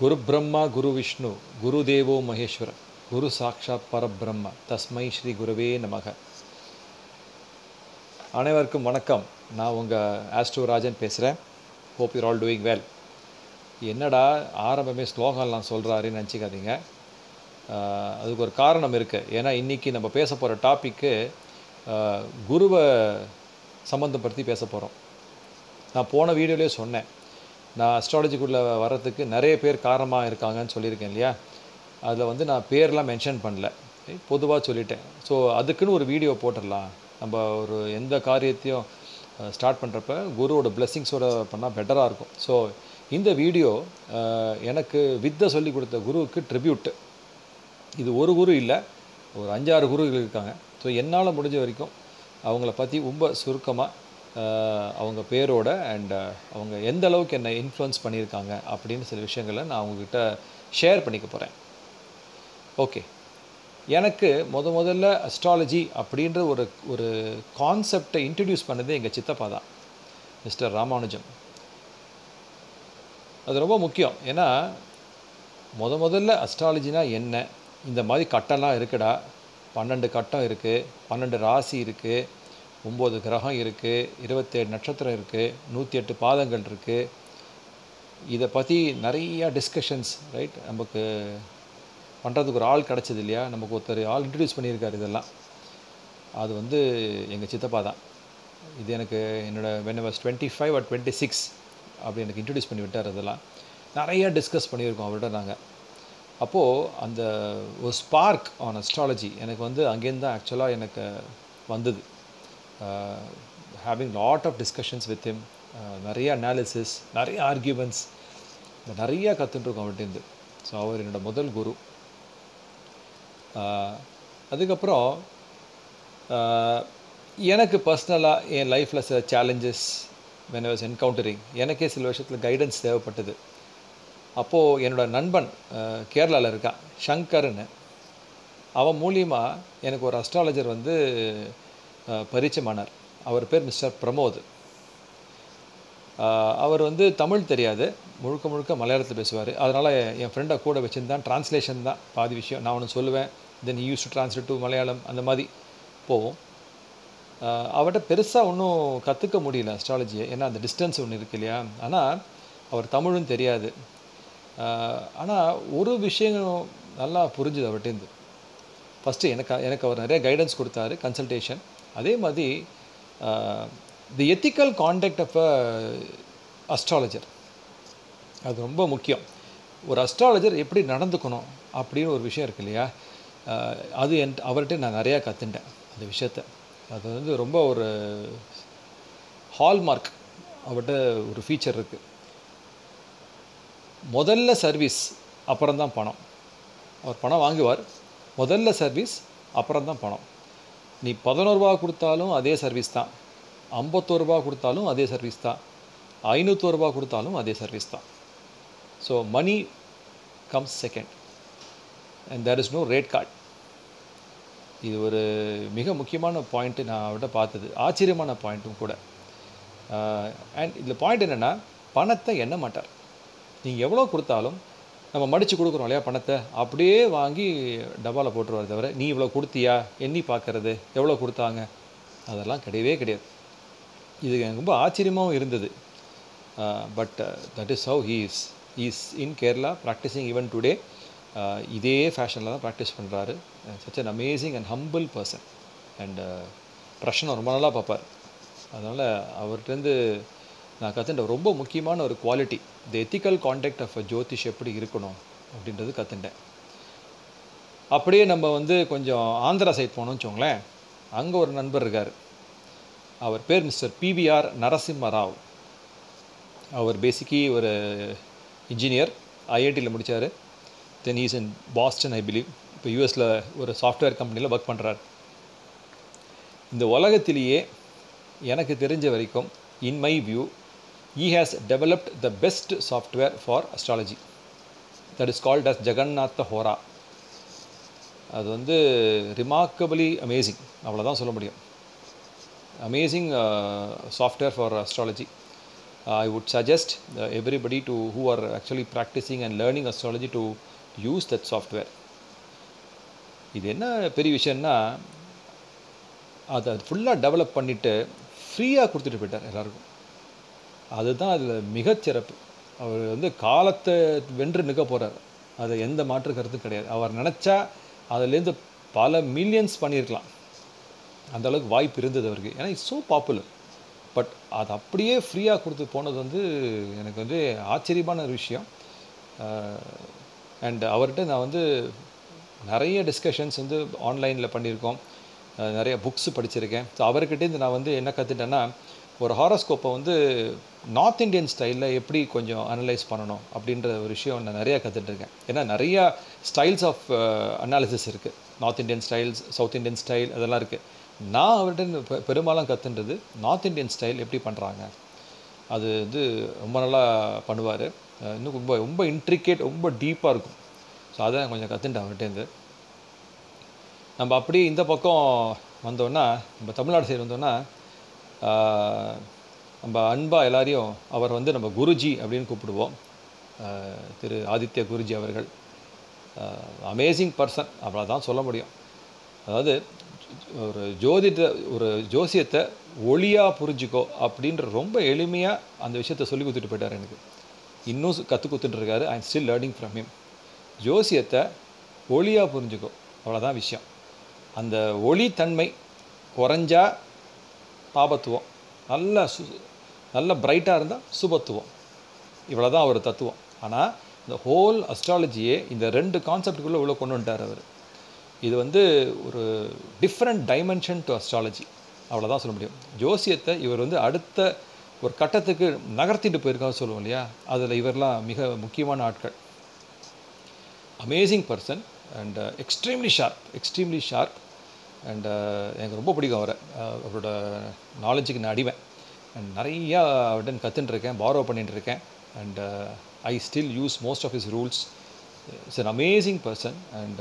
குரு பிரம்மா குரு விஷ்ணு குரு தேவோ மகேஸ்வர குரு சாக்ஷாத் பரபிரம்ம தஸ்மை ஸ்ரீ குருவே நமக. அனைவருக்கும் வணக்கம். நான் உங்கள் ஆஸ்ட்ரோ ராஜன் பேசுகிறேன் hope you're all doing well என்னடா ஆரம்பமே ஸ்லோகம்லாம் சொல்கிறாருன்னு நினச்சிக்காதீங்க. அதுக்கு ஒரு காரணம் இருக்குது ஏன்னா இன்றைக்கி நம்ம பேச போகிற டாப்பிக்கு குருவை சம்மந்தப்படுத்தி பேச போகிறோம் நான் போன வீடியோலேயே சொன்னேன். நான் அஸ்ட்ராலஜிக்குள்ளே வர்றதுக்கு நிறைய பேர் காரணமாக இருக்காங்கன்னு சொல்லியிருக்கேன் இல்லையா? அதில் வந்து நான் பேர்லாம் மென்ஷன் பண்ணல. பொதுவாக சொல்லிட்டேன். ஸோ அதுக்குன்னு ஒரு வீடியோ போட்டுடலாம். நம்ம ஒரு எந்த காரியத்தையும் ஸ்டார்ட் பண்ணுறப்ப குருவோட பிளெஸ்ஸிங்ஸோட பண்ணால் பெட்டராக இருக்கும். ஸோ இந்த வீடியோ எனக்கு வித்தை சொல்லி கொடுத்த குருவுக்கு ட்ரிபியூட்டு இது ஒரு குரு இல்லை ஒரு அஞ்சாறு குருகள் இருக்காங்க. ஸோ என்னால் முடிஞ்ச வரைக்கும் அவங்கள பற்றி ரொம்ப சுருக்கமாக அவங்க பேரோட அண்ட் அவங்க எந்த அளவுக்கு என்னை இன்ஃப்ளூயன்ஸ் பண்ணியிருக்காங்க அப்படின்னு சில விஷயங்களை நான் அவங்கக்கிட்ட ஷேர் பண்ணிக்க போகிறேன் ஓகே எனக்கு முத முதல்ல அஸ்ட்ராலஜி அப்படின்ற ஒரு ஒரு கான்செப்டை இன்ட்ரடியூஸ் பண்ணது எங்கள் சித்தப்பா தான் மிஸ்டர் ராமானுஜம். அது ரொம்ப முக்கியம். ஏன்னா முத முதல்ல அஸ்ட்ராலஜினா என்ன? இந்த மாதிரி கட்டம்லாம் இருக்குடா. பன்னெண்டு கட்டம் இருக்குது பன்னெண்டு ராசி இருக்குது ஒம்பது கிரகம் இருக்குது இருபத்தேழு நட்சத்திரம் இருக்குது நூற்றி எட்டு பாதங்கள் இருக்குது இதை பற்றி நிறையா டிஸ்கஷன்ஸ் ரைட் நமக்கு பண்ணுறதுக்கு ஒரு ஆள் கிடச்சது இல்லையா? நமக்கு ஒருத்தர் ஆள் இன்ட்ரடியூஸ் பண்ணியிருக்காரு இதெல்லாம். அது வந்து எங்கள் சித்தப்பா தான். இது எனக்கு என்னோடய when was twenty five or twenty six அப்படி எனக்கு இன்ட்ரடியூஸ் பண்ணி விட்டார் அதெல்லாம். நிறையா டிஸ்கஸ் பண்ணியிருக்கோம் அவர்கிட்ட நாங்கள் அப்போது அந்த ஒரு ஸ்பார்க் ஆன் அஸ்ட்ராலஜி எனக்கு வந்து அங்கேருந்து தான் ஆக்சுவலாக எனக்கு வந்தது. Having lot of discussions with him நிறைய அனாலிசிஸ் நிறைய ஆர்கியூமெண்ட்ஸ் நிறையா கற்றுட்டுருக்கோம் அவர்கிட்டேருந்து ஸோ அவர் என்னோடய முதல் குரு. Uh, அதுக்கப்புறம் uh, எனக்கு பர்சனலாக என் லைஃப்பில் சில challenges when I was encountering எனக்கே சில விஷயத்தில் கைடன்ஸ் தேவைப்பட்டது. அப்போது என்னோடய நண்பன் uh, கேரளாவில் இருக்கான் ஷங்கர்னு அவன் மூலியமாக எனக்கு ஒரு அஸ்ட்ராலஜர் வந்து பரிச்சயமானார். அவர் பேர் மிஸ்டர் பிரமோத். அவர் வந்து தமிழ் தெரியாது. முழுக்க முழுக்க மலையாளத்தில் பேசுவார். அதனால் என் ஃப்ரெண்டை கூட வச்சுருந்தான். ட்ரான்ஸ்லேஷன் தான் பாதி விஷயம். நான் ஒன்று சொல்லுவேன். Then use to translate to Malayalam. அந்த மாதிரி. போவோம். அவர்கிட்ட பெருசாக ஒன்றும் கற்றுக்க முடியல அஸ்ட்ராலஜியை ஏன்னா அந்த டிஸ்டன்ஸ் ஒன்று இருக்கு இல்லையா? ஆனால் அவர் தமிழும் தெரியாது. ஆனால் ஒரு விஷயம் நல்லா புரிஞ்சுது அவர்கிட்டேருந்து ஃபஸ்ட்டு எனக்கு எனக்கு அவர் நிறைய கைடன்ஸ் கொடுத்தாரு. கன்சல்டேஷன் அதே மாதிரி the ethical contact of a astrologer அது ரொம்ப முக்கியம். ஒரு அஸ்ட்ராலஜர் எப்படி நடந்துக்கணும் அப்படின்னு ஒரு விஷயம் இருக்கு இல்லையா? அது என் அவர்கிட்ட நான் நிறையா கற்றுட்டேன் அந்த விஷயத்த. அது வந்து ரொம்ப ஒரு ஹால்மார்க் அவர்கிட்ட ஒரு ஃபீச்சர் இருக்குது முதல்ல சர்வீஸ் அப்புறம் தான் பணம். அவர் பணம் வாங்குவார். முதல்ல சர்வீஸ் அப்புறம் தான் பணம். நீ பதினோருபா கொடுத்தாலும் அதே சர்வீஸ் தான். ஐம்பத்தோருபா கொடுத்தாலும் அதே சர்வீஸ் தான். ஐநூற்றோருபா கொடுத்தாலும் அதே சர்வீஸ் தான். So money comes second and there is no rate card இது ஒரு மிக முக்கியமான பாயிண்ட்டு நான் அவர்கிட்ட பார்த்தது. ஆச்சரியமான பாயிண்ட்டும் கூட. Uh, அண்ட் இதில் பாயிண்ட் என்னென்னா பணத்தை எண்ண மாட்டார். நீங்கள் எவ்வளோ கொடுத்தாலும் நம்ம மடித்து கொடுக்குறோம் இல்லையா பணத்தை? அப்படியே வாங்கி டப்பாவில் போட்டுருவார் தவிர நீ இவ்வளோ கொடுத்தியா? எண்ணி பார்க்கறது எவ்வளோ கொடுத்தாங்க? அதெல்லாம் கிடையவே கிடையாது. இது எனக்கு ரொம்ப ஆச்சரியமாகவும் இருந்தது. But that is how he's is in Kerala practising even today இதே ஃபேஷனில் தான் ப்ராக்டிஸ் பண்ணுறாரு such an amazing and humble person and பிரச்சனை ரொம்ப நல்லா பார்ப்பார். அதனால் அவர்கிட்டருந்து நான் கற்றுண்ட ரொம்ப முக்கியமான ஒரு quality the ethical contact of a jyotish எப்படி இருக்கணும் அப்படின்றது கற்றுண்டேன் அப்படியே நம்ம வந்து கொஞ்சம் ஆந்திரா சைட் போனோம்னு வச்சோங்களேன் அங்கே ஒரு நண்பர் இருக்கார். அவர் பேர் மிஸ்டர் பிவிஆர் நரசிம்ம ராவ் அவர் பேசிக்கி ஒரு இன்ஜினியர் ஐஐடியில் முடித்தார் then is in Boston I believe இப்போ யூஎஸில் ஒரு சாஃப்ட்வேர் கம்பெனியில் ஒர்க் பண்ணுறார் இந்த உலகத்திலேயே எனக்கு தெரிஞ்ச வரைக்கும் in my view he has developed the best software for astrology that is called as Jagannatha Hora அது வந்து ரிமார்க்கபிளி அமேசிங் அவ்வளோதான் சொல்ல முடியும். Amazing software for astrology I would suggest everybody to who are actually practising and learning astrology to use that software இது என்ன பெரிய விஷயம்னா அதை ஃபுல்லாக டெவலப் பண்ணிவிட்டு ஃப்ரீயாக கொடுத்துட்டு போயிட்டார் எல்லாருக்கும். அதுதான் அதில் மிகச்சிறப்பு அவர் வந்து காலத்தை வென்று நிற்க போகிறார் அது எந்த மாற்று கருத்தும் கிடையாது. அவர் நினச்சா அதுலேருந்து பல மில்லியன்ஸ் பண்ணியிருக்கலாம். அந்த அளவுக்கு வாய்ப்பு இருந்தது அவருக்கு. ஏன்னா இட்ஸ் ஸோ பாப்புலர் பட் அது அப்படியே ஃப்ரீயாக கொடுத்து போனது வந்து எனக்கு வந்து ஆச்சரியமான ஒரு விஷயம். அண்ட் அவர்கிட்ட நான் வந்து நிறைய டிஸ்கஷன்ஸ் வந்து ஆன்லைனில் பண்ணியிருக்கோம். நிறைய புக்ஸ் படிச்சிருக்கேன். ஸோ அவர்கிட்டேருந்து நான் வந்து என்ன கற்றுட்டேன்னா ஒரு ஹாரோஸ்கோப்பை வந்து நார்த் இந்தியன் ஸ்டைலில் எப்படி கொஞ்சம் அனலைஸ் பண்ணணும் அப்படின்ற ஒரு விஷயம் நான் நிறையா கற்றுட்ருக்கேன் ஏன்னா நிறையா ஸ்டைல்ஸ் ஆஃப் அனாலிசிஸ் இருக்குது north Indian styles south Indian style அதெல்லாம் இருக்குது நான் அவர்கிட்ட பெ- பெரும்பாலும் கற்றுன்றது நார்த் இந்தியன் ஸ்டைல் எப்படி பண்ணுறாங்க அது வந்து ரொம்ப நல்லா பண்ணுவார். இன்னும் ரொம்ப ரொம்ப இன்ட்ரிகேட் ரொம்ப டீப்பாக இருக்கும். ஸோ அதை கொஞ்சம் கற்றுட்டேன் அவர்கிட்டேருந்து நம்ம அப்படியே இந்த பக்கம் வந்தோன்னா நம்ம தமிழ்நாடு சைடு வந்தோன்னா நம்ம அன்பா எல்லாரையும் அவர் வந்து நம்ம குருஜி அப்படின்னு கூப்பிடுவோம். திரு ஆதித்ய குருஜி அவர்கள். அமேசிங் பர்சன் அவ்வளோதான் சொல்ல முடியும். அதாவது ஒரு ஜோதிட ஒரு ஜோசியத்தை ஒளியாக புரிஞ்சுக்கோ அப்படின்ற ரொம்ப எளிமையாக அந்த விஷயத்த சொல்லி கொடுத்துட்டு போயிட்டார் எனக்கு. இன்னும் கற்றுக் கொடுத்துட்டுருக்காரு I I still learning from him ஜோசியத்தை ஒளியாக புரிஞ்சுக்கோ. அவ்வளோதான் விஷயம். அந்த ஒளி தன்மை குறைஞ்சா பாபத்துவம் நல்ல சு நல்ல பிரைட்டாக இருந்தால் சுபத்துவம். இவ்வளோ தான் அவர் தத்துவம். ஆனால் இந்த ஹோல் அஸ்ட்ராலஜியே இந்த ரெண்டு கான்செப்டுக்குள்ளே இவ்வளோ கொண்டு வந்துட்டார் அவர். இது வந்து ஒரு டிஃப்ரெண்ட் டைமென்ஷன் டு அஸ்ட்ராலஜி அவ்வளோதான் சொல்ல முடியும். ஜோசியத்தை இவர் வந்து அடுத்த ஒரு கட்டத்துக்கு நகர்த்திட்டு போயிருக்கான்னு சொல்லுவோம் இல்லையா? அதில் இவரெலாம் மிக முக்கியமான ஆட்கள். Amazing person and extremely sharp extremely sharp and uh, எனக்கு ரொம்ப பிடிக்கும் அவரை. அவரோட நாலேஜுக்கு நான் அடிவேன் அண்ட் நிறையா அவர்கிட்ட கற்றுட்டுருக்கேன் பாரோ இருக்கேன் and I still use most of his rules it's an amazing person and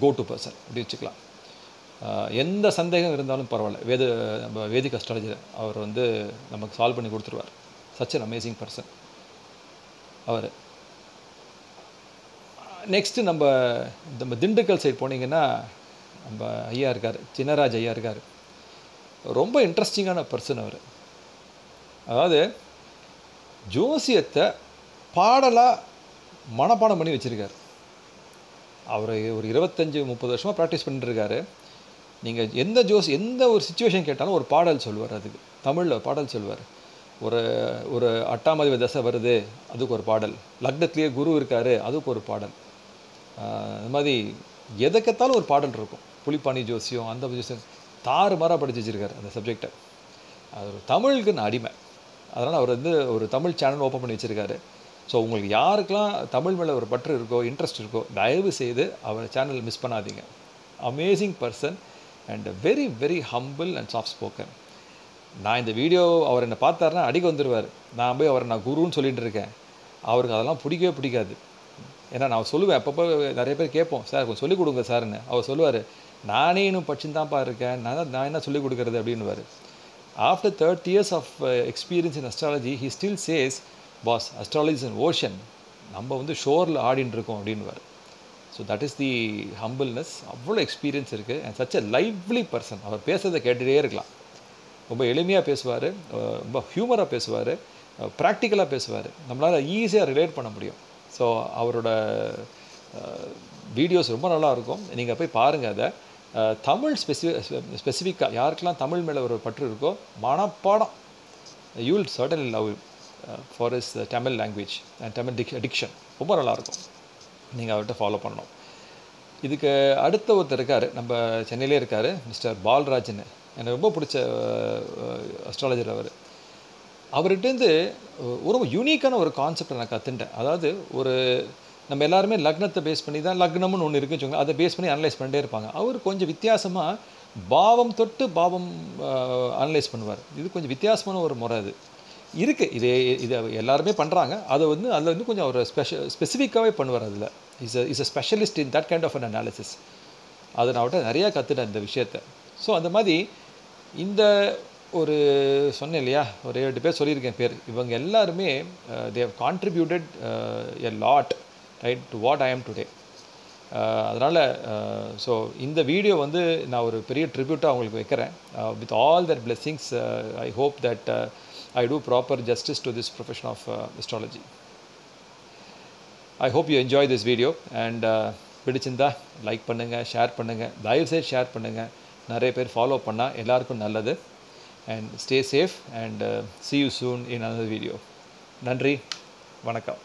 go to person அப்படி வச்சுக்கலாம். எந்த சந்தேகம் இருந்தாலும் பரவாயில்ல. வேத நம்ம வேதிக் அஸ்ட்ராலஜர் அவர் வந்து நமக்கு சால்வ் பண்ணி கொடுத்துருவார். சச் அன் அமேசிங் பர்சன் அவர். நெக்ஸ்ட்டு நம்ம நம்ம திண்டுக்கல் சைடு போனீங்கன்னா நம்ம ஐயா இருக்கார் சின்னராஜ் ஐயா இருக்கார். ரொம்ப இன்ட்ரெஸ்டிங்கான பர்சன் அவர். அதாவது ஜோசியத்தை பாடலாக மனப்பாடம் பண்ணி வச்சுருக்கார். அவர் ஒரு இருபத்தஞ்சி முப்பது வருஷமாக ப்ராக்டிஸ் பண்ணிட்டுருக்காரு. நீங்கள் எந்த ஜோஸ் எந்த ஒரு சுச்சுவேஷன் கேட்டாலும் ஒரு பாடல் சொல்லுவார் அதுக்கு. தமிழில் பாடல் சொல்லுவார். ஒரு ஒரு அட்டாமதிவ தசை வருது அதுக்கு ஒரு பாடல். லக்னத்துலேயே குரு இருக்காரு அதுக்கு ஒரு பாடல். இந்த மாதிரி எதுக்கத்தாலும் ஒரு பாடல் இருக்கும். புலிப்பாணி ஜோசியம் அந்த ஜோசியம் தாறு மாறாக படிச்சு வச்சுருக்கார் அந்த சப்ஜெக்டை அது ஒரு தமிழுக்கு நான் அடிமை. அதனால் அவர் வந்து ஒரு தமிழ் சேனல் ஓப்பன் பண்ணி வச்சுருக்காரு. ஸோ உங்களுக்கு யாருக்கெல்லாம் தமிழ் மேலே ஒரு பற்று இருக்கோ இன்ட்ரெஸ்ட் இருக்கோ தயவு செய்து அவர் சேனல் மிஸ் பண்ணாதீங்க. Amazing person and very very humble and soft spoken நான் இந்த வீடியோ அவர் என்னை பார்த்தாருன்னா அடிக்க வந்துடுவார் நான் போய் அவரை நான் குருன்னு சொல்லிகிட்டு இருக்கேன். அவருக்கு அதெல்லாம் பிடிக்கவே பிடிக்காது. ஏன்னா நான் சொல்லுவேன் அப்பப்போ நிறைய பேர் கேட்போம் சார் கொஞ்சம் சொல்லிக் கொடுங்க சார்னு. அவர் சொல்லுவார் நானே இன்னும் படிச்சுதான்ப்பா இருக்கேன். நான் நான் என்ன சொல்லிக் கொடுக்குறது அப்படின்னுவார். After third years of experience in astrology he still says boss astrology in ocean நம்ம வந்து ஷோரில் ஆடின்னு இருக்கோம் அப்படின்வார் so that is the humbleness அவ்வளோ எக்ஸ்பீரியன்ஸ் இருக்குது and such a lively person அவர் பேசுறதை கேட்டுகிட்டே இருக்கலாம். ரொம்ப எளிமையாக பேசுவார். ரொம்ப ஹியூமராக பேசுவார். ப்ராக்டிக்கலாக பேசுவார். நம்மளால் ஈஸியாக ரிலேட் பண்ண முடியும். ஸோ அவரோட வீடியோஸ் ரொம்ப நல்லா இருக்கும். நீங்கள் போய் பாருங்கள் அதை. தமிழ் ஸ்பெசிஃபி ஸ்பெசிஃபிக்காக யாருக்கெல்லாம் தமிழ் மேலே ஒரு பற்று இருக்கோ மனப்பாடம் you will certain love for his Tamil language and Tamil dic diction ரொம்ப நல்லாயிருக்கும் நீங்கள் அவர்கிட்ட ஃபாலோ பண்ணணும். இதுக்கு அடுத்த ஒருத்தர் இருக்கார் நம்ம சென்னையிலே இருக்கார் மிஸ்டர் பால்ராஜன். எனக்கு ரொம்ப பிடிச்ச அஸ்ட்ராலஜர் அவர். அவர்கிட்டேருந்து ஒரு யூனிக்கான ஒரு கான்செப்டை நான் கற்றுட்டேன் அதாவது ஒரு நம்ம எல்லாருமே லக்னத்தை பேஸ் பண்ணி தான் லக்னம்னு ஒன்று இருக்குன்னு வச்சுக்கோங்க அதை பேஸ் பண்ணி அனலைஸ் பண்ணிட்டே இருப்பாங்க. அவர் கொஞ்சம் வித்தியாசமாக பாவம் தொட்டு பாவம் அனலைஸ் பண்ணுவார். இது கொஞ்சம் வித்தியாசமான ஒரு முறை அது. இருக்குது இது இது எல்லாருமே பண்ணுறாங்க அதை வந்து அதில் வந்து கொஞ்சம் அவர் ஸ்பெஷ ஸ்பெசிஃபிக்காகவே பண்ணுவார் அதில். Is is a specialist in that kind of an analysis அதை நான் அவர்கிட்ட நிறையா கற்றுட்டேன் இந்த விஷயத்தை. ஸோ அந்த மாதிரி இந்த ஒரு சொன்னேன் இல்லையா? ஒரு எட்டு பேர் சொல்லியிருக்கேன் பேர். இவங்க எல்லாருமே they've contributed a lot right to what I am today அதனால் ஸோ இந்த வீடியோ வந்து நான் ஒரு பெரிய ட்ரிபியூட்டாக அவங்களுக்கு வைக்கிறேன். With all that blessings I hope that I do proper justice to this profession of astrology I hope you enjoy this video and பிடிச்சிருந்தா லைக் பண்ணுங்கள் ஷேர் பண்ணுங்கள் தயவுசெய்து ஷேர் பண்ணுங்கள் நிறைய பேர் ஃபாலோ பண்ணால் எல்லாருக்கும் நல்லது. And stay safe and see you soon in another video நன்றி வணக்கம்.